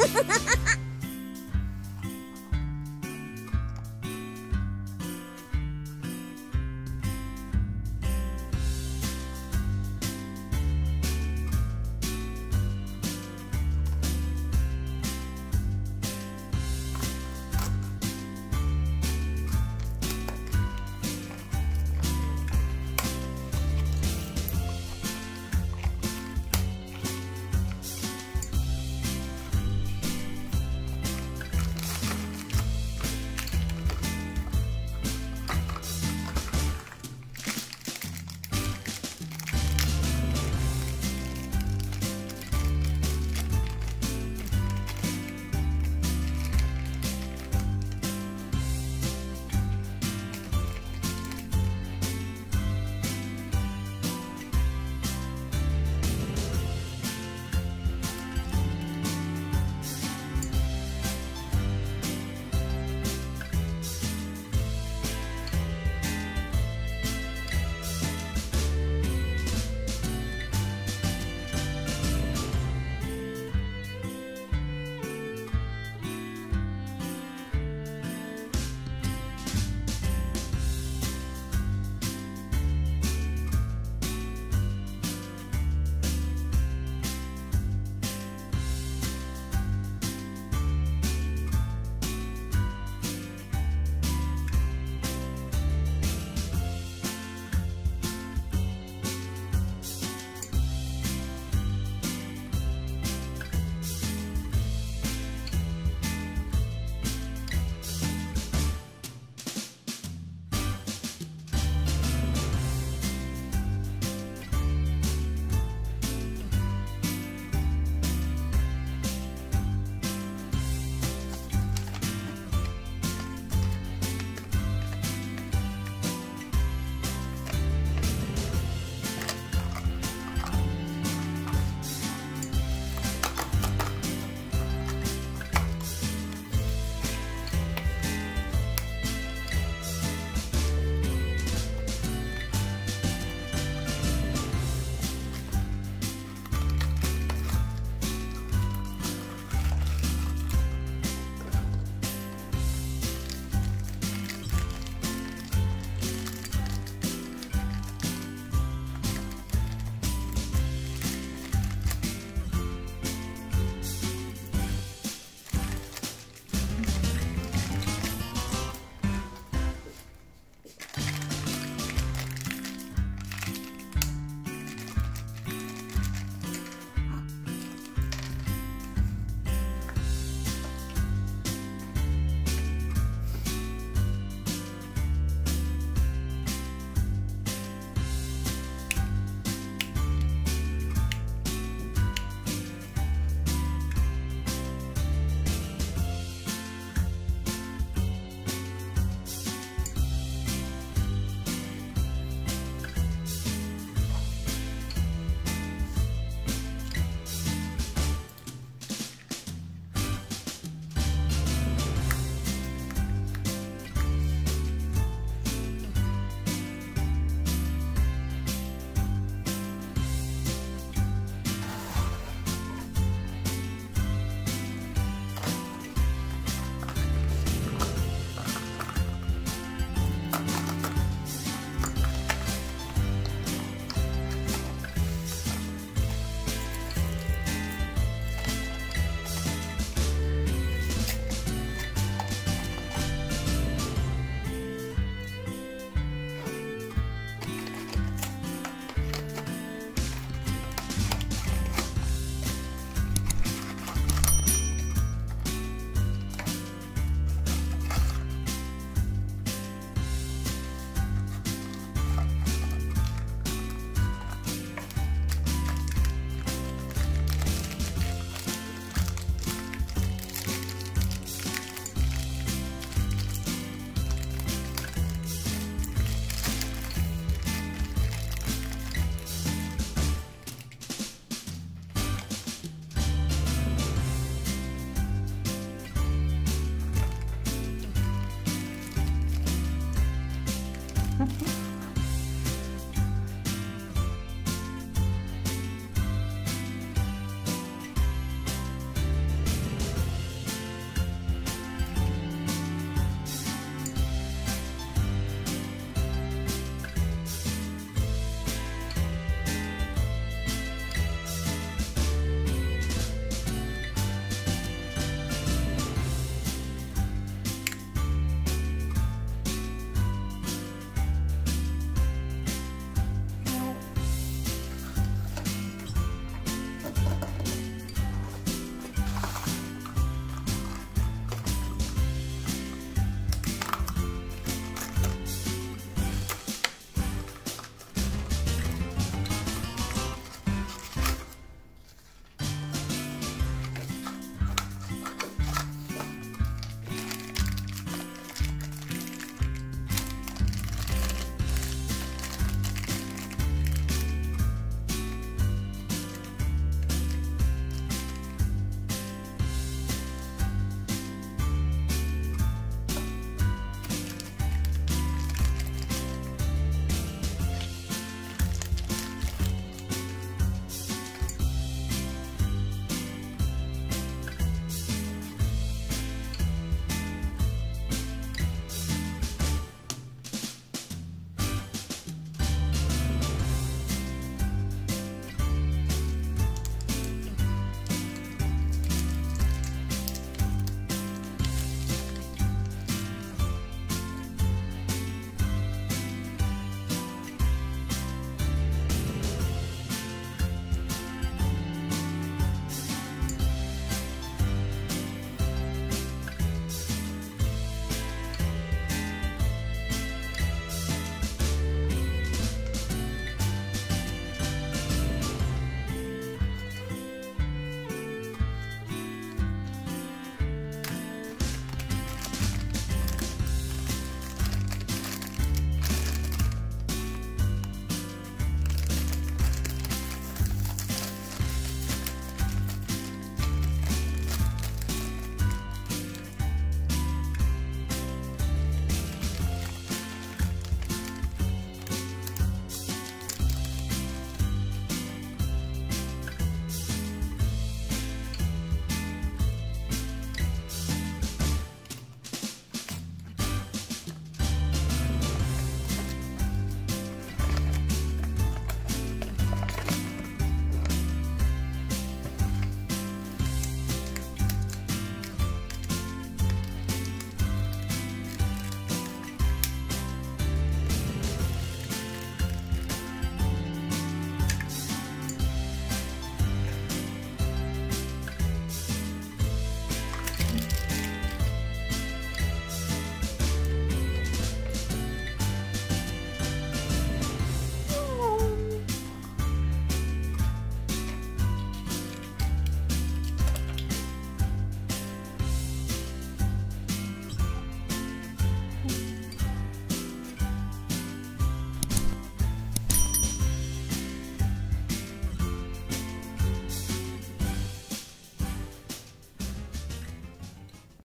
Ha ha ha!